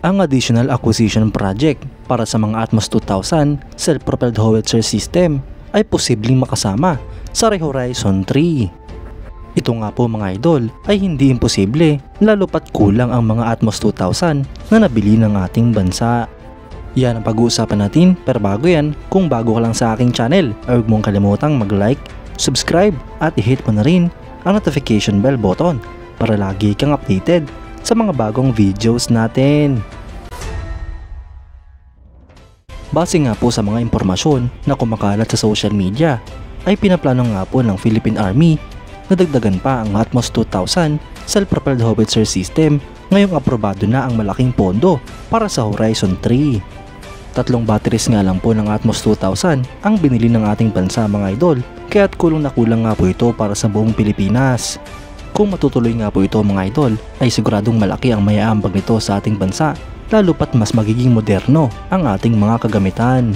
ang Additional Acquisition Project para sa mga Atmos 2000 self-propelled howitzer system ay posibleng makasama sa Horizon 3. Ito nga po mga idol ay hindi imposible lalo pat kulang ang mga Atmos 2000 na nabili ng ating bansa. Yan ang pag-uusapan natin pero bago yan, kung bago ka lang sa aking channel ay huwag mong kalimutang mag-like, subscribe at i-hit mo na rin ang notification bell button para lagi kang updated sa mga bagong videos natin. Base nga po sa mga impormasyon na kumakalat sa social media, ay pinaplano nga po ng Philippine Army na dagdagan pa ang Atmos 2000 self-propelled howitzer system ngayong aprobado na ang malaking pondo para sa Horizon 3. Tatlong batteries nga lang po ng Atmos 2000 ang binili ng ating bansa mga idol kaya't kulang na kulang nga po ito para sa buong Pilipinas. Kung matutuloy nga po ito mga idol ay siguradong malaki ang mayaambag nito sa ating bansa lalo pat mas magiging moderno ang ating mga kagamitan.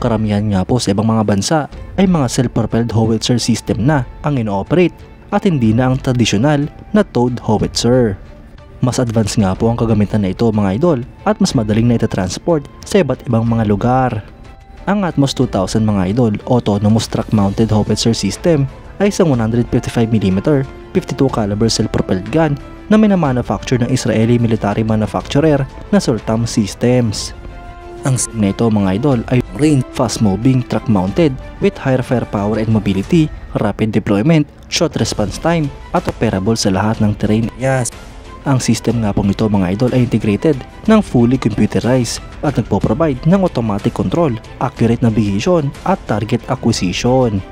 Karamihan nga po sa ibang mga bansa ay mga self-propelled howitzer system na ang ino-operate at hindi na ang tradisyonal na towed howitzer. Mas advanced nga po ang kagamitan na ito mga idol at mas madaling na ita-transport sa iba't ibang mga lugar. Ang Atmos 2000 mga idol autonomous truck mounted howitzer system ay isang 155mm 52 caliber self-propelled gun na minamanufacture ng Israeli military manufacturer na Sultam Systems. Ang SIM na ito mga idol ay range fast moving truck mounted with higher firepower and mobility, rapid deployment, short response time at operable sa lahat ng terrain areas. Ang system nga po nito mga idol ay integrated ng fully computerized at nagpo-provide ng automatic control, accurate navigation at target acquisition.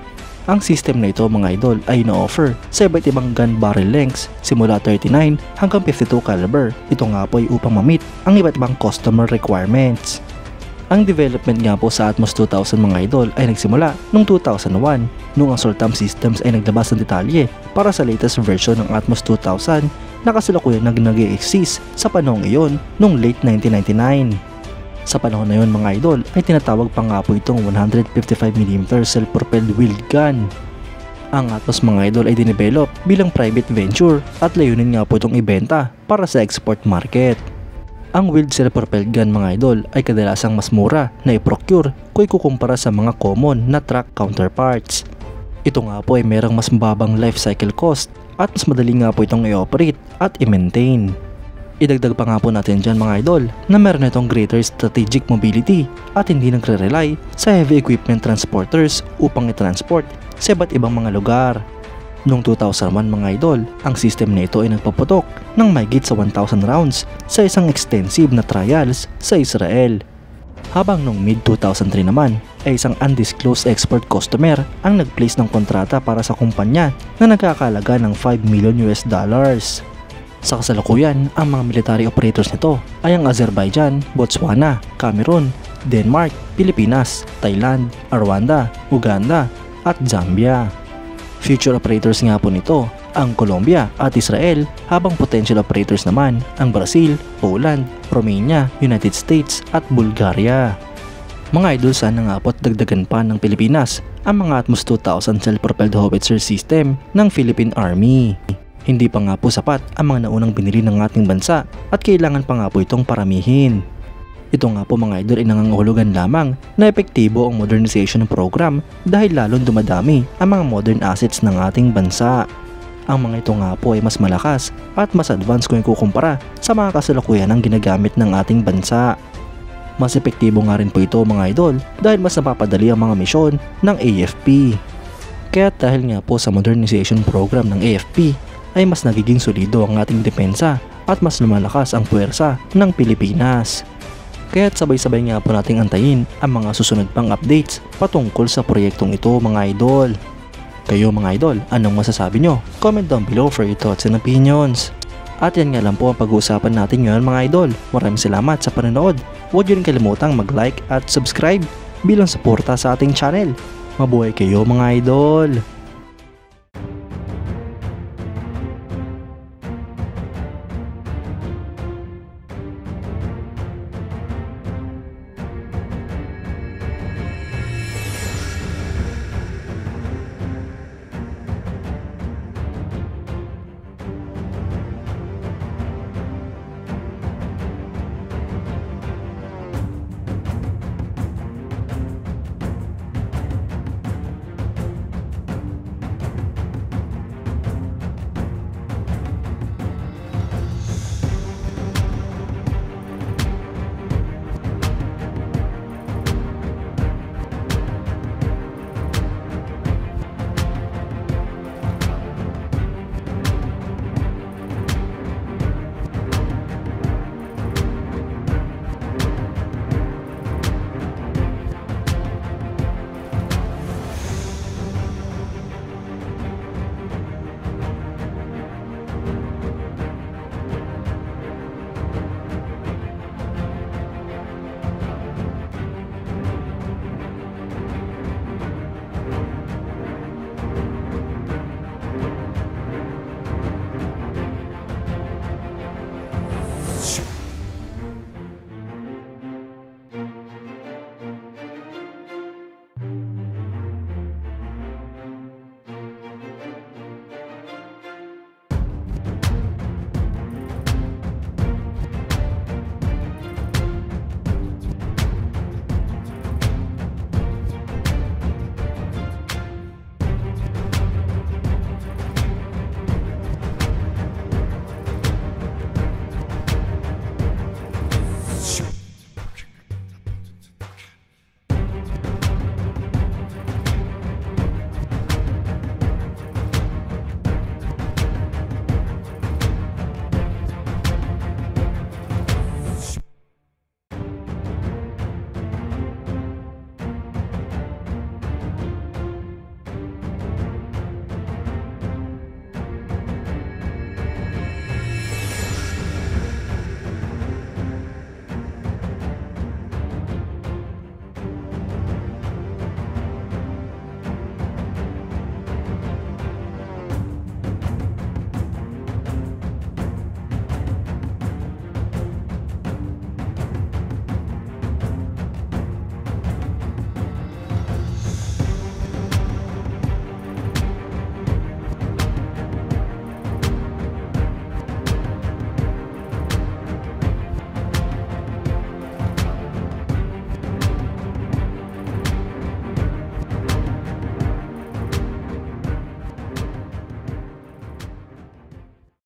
Ang system na ito mga idol ay ino-offer sa iba't ibang gun barrel lengths simula 39 hanggang 52 caliber. Ito nga po ay upang mamit ang iba't ibang customer requirements. Ang development nga po sa Atmos 2000 mga idol ay nagsimula noong 2001 nung ang Sultam Systems ay naglabas ng detalye para sa latest version ng Atmos 2000 na kasalukuyan na nag-exist sa panahong iyon noong late 1999. Sa panahon na yun mga idol ay tinatawag pa nga po itong 155mm self-propelled wheeled gun. Ang Atos mga idol ay dinevelop bilang private venture at layunin nga po itong ibenta para sa export market. Ang wheeled self-propelled gun mga idol ay kadalasang mas mura na i-procure kung ikukumpara sa mga common na truck counterparts. Ito nga po ay merang mas mababang life cycle cost at mas madali nga po itong i-operate at i-maintain. Idagdag pa nga po natin dyan mga idol na meron itong greater strategic mobility at hindi nagre-rely sa heavy equipment transporters upang i-transport sa iba't ibang mga lugar. Noong 2001 mga idol, ang system na ito ay nagpaputok ng mahigit sa 1,000 rounds sa isang extensive na trials sa Israel. Habang noong mid-2003 naman ay isang undisclosed export customer ang nag-place ng kontrata para sa kumpanya na nagkakalaga ng 5 million US dollars. Sa kasalukuyan, ang mga military operators nito ay ang Azerbaijan, Botswana, Cameroon, Denmark, Pilipinas, Thailand, Rwanda, Uganda at Zambia. Future operators nga po nito ang Colombia at Israel habang potential operators naman ang Brazil, Poland, Romania, United States at Bulgaria. Mga idol sana nga po't dagdagan pa ng Pilipinas ang mga Atmos 2000 self-propelled howitzer system ng Philippine Army. Hindi pa nga po sapat ang mga naunang binili ng ating bansa at kailangan pa nga po itong paramihin. Ito nga po mga idol ay nangangahulugan lamang na epektibo ang modernization program dahil lalong dumadami ang mga modern assets ng ating bansa. Ang mga ito nga po ay mas malakas at mas advanced kung ikukumpara sa mga kasalukuyan ng ginagamit ng ating bansa. Mas epektibo nga rin po ito mga idol dahil mas napapadali ang mga misyon ng AFP. Kaya dahil nga po sa modernization program ng AFP ay mas nagiging solido ang ating depensa at mas lumalakas ang puwersa ng Pilipinas. Kaya't sabay-sabay nga po nating antayin ang mga susunod pang updates patungkol sa proyektong ito mga idol. Kayo mga idol, anong masasabi nyo? Comment down below for your thoughts and opinions. At yan nga lang po ang pag-uusapan natin ngayon mga idol. Maraming salamat sa panonood. Huwag nyo rin kalimutang mag-like at subscribe bilang suporta sa ating channel. Mabuhay kayo mga idol!